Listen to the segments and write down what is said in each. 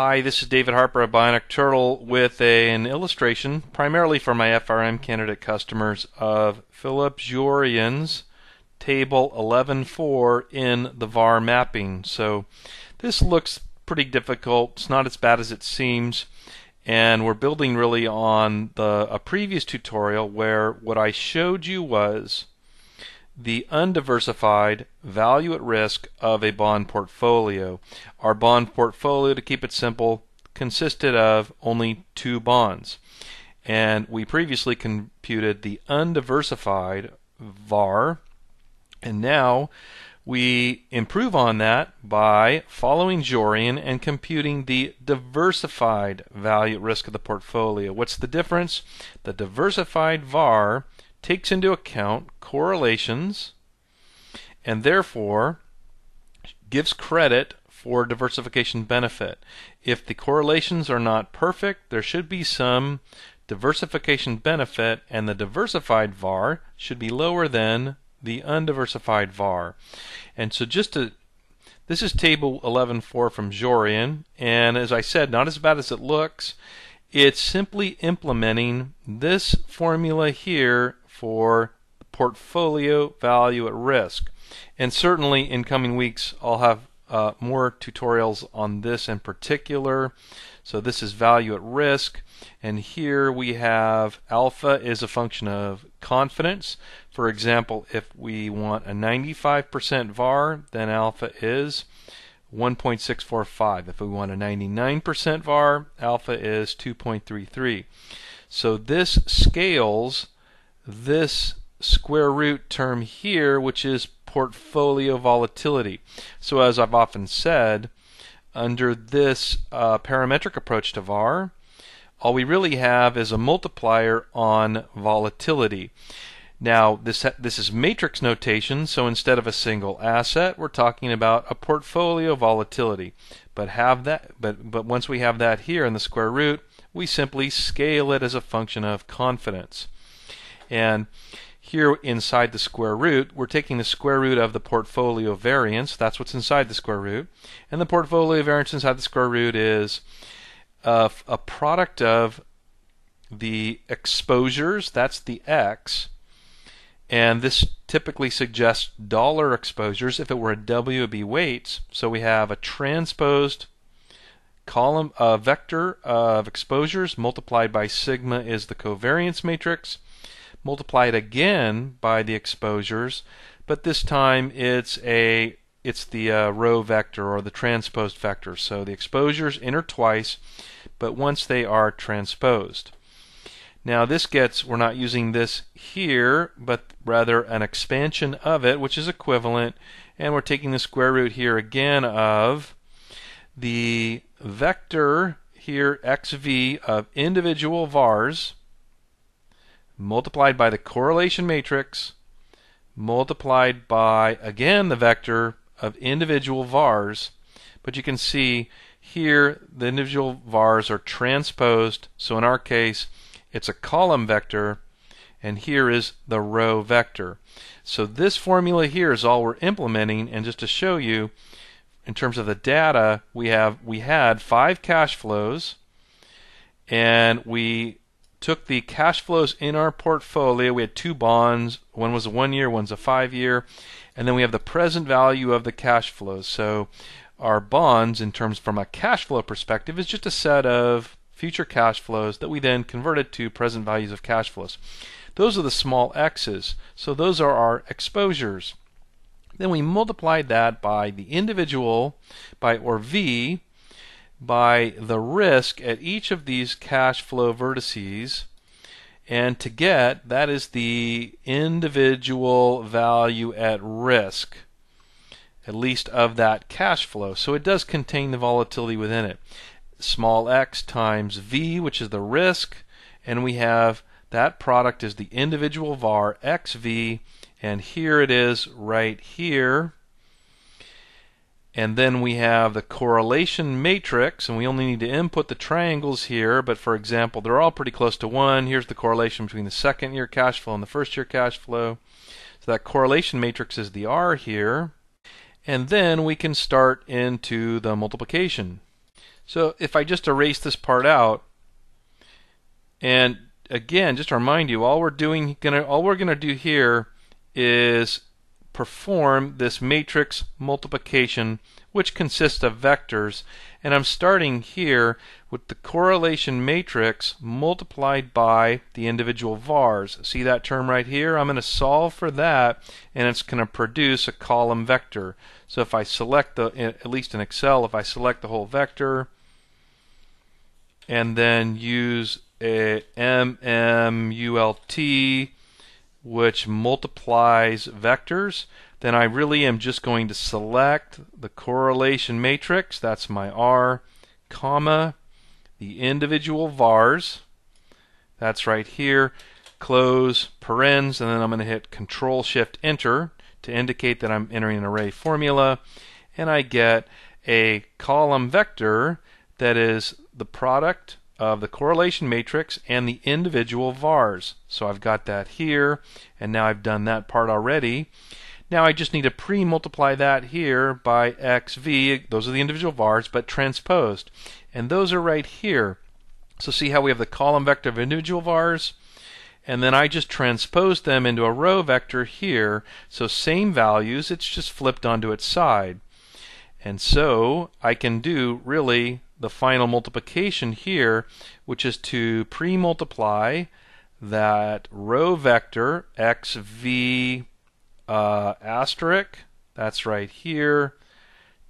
Hi, this is David Harper of Bionic Turtle with a, an illustration, primarily for my FRM candidate customers, of Philip Jorion's table 11.4 in the VAR mapping. So this looks pretty difficult. It's not as bad as it seems. And we're building really on the a previous tutorial where what I showed you was the undiversified value at risk of a bond portfolio. Our bond portfolio, to keep it simple, consisted of only two bonds. And we previously computed the undiversified VAR, and now we improve on that by following Jorion and computing the diversified value at risk of the portfolio. What's the difference? The diversified VAR takes into account correlations and therefore gives credit for diversification benefit. If the correlations are not perfect, there should be some diversification benefit, and the diversified VAR should be lower than the undiversified VAR. And so just to this is table 11.4 from Jorion, and as I said, not as bad as it looks. It's simply implementing this formula here for portfolio value at risk. And certainly in coming weeks, I'll have uh, more tutorials on this in particular. So this is value at risk. And here we have alpha is a function of confidence. For example, if we want a 95% VAR, then alpha is 1.645. If we want a 99% VAR, alpha is 2.33. So this scales this square root term here, which is portfolio volatility. So, as I've often said, under this uh, parametric approach to VAR, all we really have is a multiplier on volatility. Now, this this is matrix notation, so instead of a single asset, we're talking about a portfolio volatility. But have that but but once we have that here in the square root, we simply scale it as a function of confidence. And here inside the square root, we're taking the square root of the portfolio variance. That's what's inside the square root. And the portfolio variance inside the square root is a, product of the exposures, that's the x, and this typically suggests dollar exposures if it were a W, it would be weights. So we have a transposed column a vector of exposures multiplied by sigma is the covariance matrix multiply it again by the exposures, but this time it's a it's the uh, row vector or the transposed vector. So the exposures enter twice, but once they are transposed. Now this gets, we're not using this here, but rather an expansion of it, which is equivalent, and we're taking the square root here again of the vector here xv of individual vars, multiplied by the correlation matrix multiplied by again the vector of individual vars. But you can see here the individual vars are transposed. So in our case it's a column vector and here is the row vector. So this formula here is all we're implementing. And just to show you in terms of the data we have we had five cash flows and we took the cash flows in our portfolio. We had two bonds. One was a one year, one's a five year. And then we have the present value of the cash flows. So our bonds, in terms from a cash flow perspective, is just a set of future cash flows that we then converted to present values of cash flows. Those are the small x's. So those are our exposures. Then we multiplied that by the individual, by or V, by the risk at each of these cash flow vertices. And to get, that is the individual value at risk, at least of that cash flow. So it does contain the volatility within it. Small x times v, which is the risk, and we have that product is the individual var xv, and here it is right here and then we have the correlation matrix, and we only need to input the triangles here, but for example, they're all pretty close to 1. Here's the correlation between the second year cash flow and the first year cash flow. So that correlation matrix is the R here. And then we can start into the multiplication. So if I just erase this part out, and again, just to remind you, all we're doing gonna all we're gonna do here is perform this matrix multiplication which consists of vectors and I'm starting here with the correlation matrix multiplied by the individual vars. See that term right here? I'm going to solve for that and it's going to produce a column vector. So if I select the, at least in Excel, if I select the whole vector and then use a MMULT which multiplies vectors, then I really am just going to select the correlation matrix, that's my R, comma, the individual vars, that's right here, close parens, and then I'm going to hit Control Shift Enter to indicate that I'm entering an array formula, and I get a column vector that is the product of the correlation matrix and the individual vars. So I've got that here, and now I've done that part already. Now I just need to pre-multiply that here by xv, those are the individual vars, but transposed. And those are right here. So see how we have the column vector of individual vars? And then I just transposed them into a row vector here. So same values, it's just flipped onto its side. And so I can do really the final multiplication here, which is to pre-multiply that row vector xv uh, asterisk, that's right here,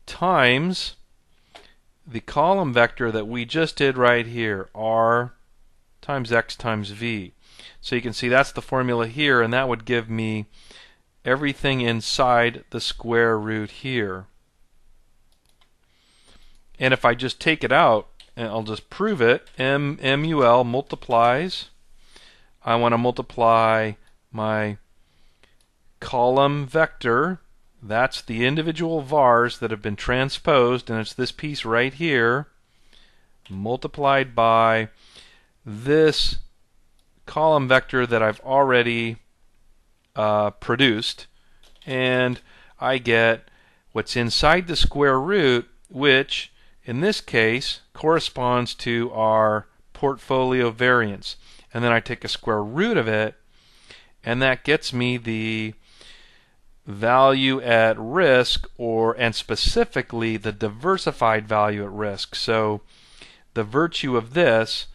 times the column vector that we just did right here, r times x times v. So you can see that's the formula here, and that would give me everything inside the square root here. And if I just take it out, and I'll just prove it, MMULT multiplies. I want to multiply my column vector. That's the individual vars that have been transposed, and it's this piece right here, multiplied by this column vector that I've already uh, produced, and I get what's inside the square root, which in this case corresponds to our portfolio variance. And then I take a square root of it, and that gets me the value at risk or and specifically the diversified value at risk. So the virtue of this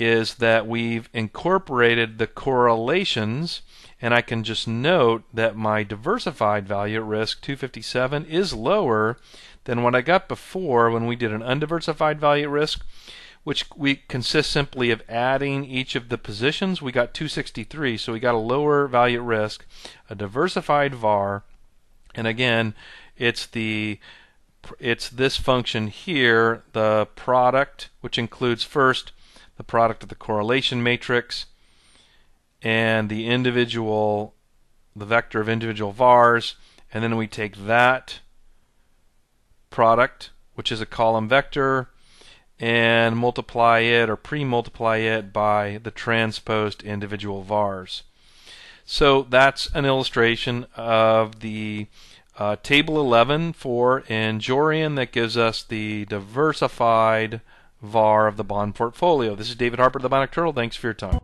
is that we've incorporated the correlations and I can just note that my diversified value at risk 257 is lower than what I got before when we did an undiversified value at risk, which we consists simply of adding each of the positions. We got 263, so we got a lower value at risk, a diversified var, and again, it's the it's this function here, the product, which includes first the product of the correlation matrix and the individual the vector of individual vars, and then we take that product, which is a column vector, and multiply it or pre-multiply it by the transposed individual vars. So that's an illustration of the uh, table 11 for in Jorion that gives us the diversified VAR of the bond portfolio. This is David Harper, the Bionic Turtle. Thanks for your time.